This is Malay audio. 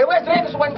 Okay, where's the next one?